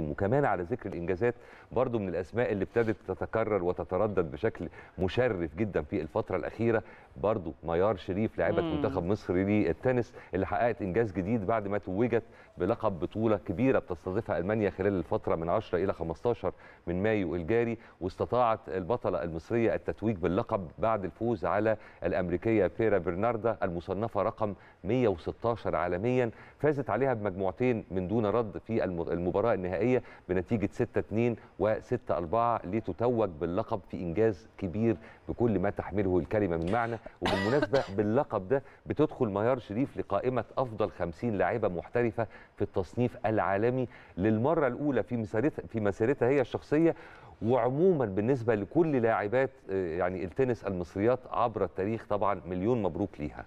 وكمان على ذكر الإنجازات برضو من الأسماء اللي ابتدت تتكرر وتتردد بشكل مشرف جدا في الفترة الأخيرة برضو ميار شريف لاعبه. منتخب مصر للتنس اللي حققت إنجاز جديد بعد ما توجت بلقب بطولة كبيرة بتستضيفها ألمانيا خلال الفترة من 10 إلى 15 من مايو الجاري واستطاعت البطلة المصرية التتويج باللقب بعد الفوز على الأمريكية بيرا برناردا المصنفة رقم 116 عالميا فازت عليها بمجموعتين من دون رد في الم- المباراة النهائية بنتيجة 6 2 و6 4 لتتوج باللقب في إنجاز كبير بكل ما تحمله الكلمة من معنى. وبالمناسبة باللقب ده بتدخل ميار شريف لقائمة أفضل 50 لاعبة محترفة في التصنيف العالمي للمرة الأولى في مسيرتها في مسيرتها هي الشخصية. وعموما بالنسبة لكل لاعبات آه، يعني التنس المصريات عبر التاريخ طبعا مليون مبروك ليها.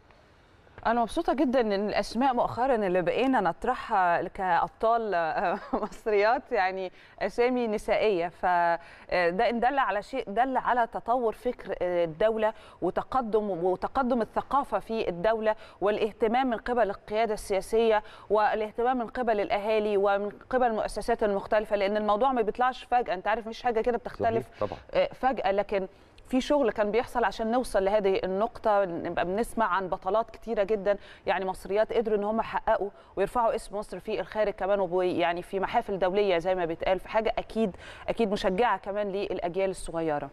أنا مبسوطة جدا إن الأسماء مؤخرا اللي بقينا نطرحها كأبطال آه، مصريات يعني أسامي نسائية. فده ان دل على شيء دل على تطور فكر آه، الدولة وتقدم وتقدم الثقافة في الدولة والاهتمام من قبل القيادة السياسية والاهتمام من قبل الأهالي ومن قبل المؤسسات المختلفة. لأن الموضوع ما بيطلعش فجأة. أنت عارف مش حاجة كده بتختلف صحيح طبعا. آه، فجأة. لكن في شغل كان بيحصل عشان نوصل لهذه النقطة نبقى بنسمع عن بطلات كتيرة جدا يعني مصريات قدروا إن هم يحققوا ويرفعوا اسم مصر في الخارج كمان يعني في محافل دولية زي ما بيتقال في حاجة أكيد أكيد مشجعة كمان للأجيال الصغيرة.